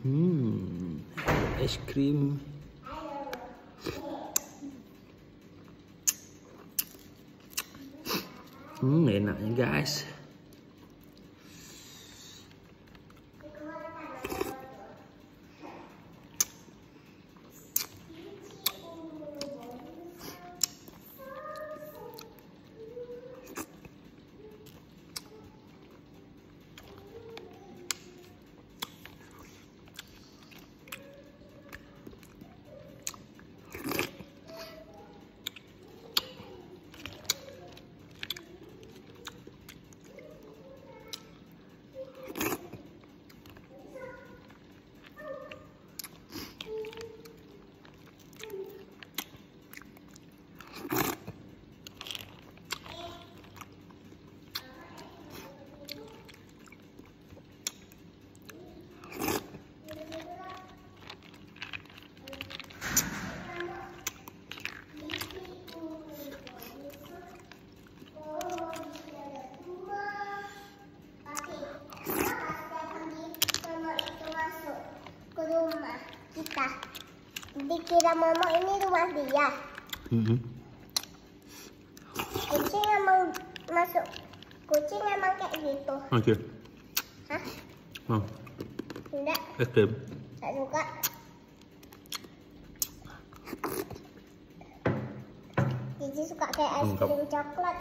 Hmm, es krim. Hmm, enaknya guys. Kita. Dikira mama ini rumah dia. Hmm. Kucing emang masuk. Kucing emang kayak gitu. Oke. Hah? Mau Enggak, es krim. enggak suka. Cici suka kayak es krim coklat.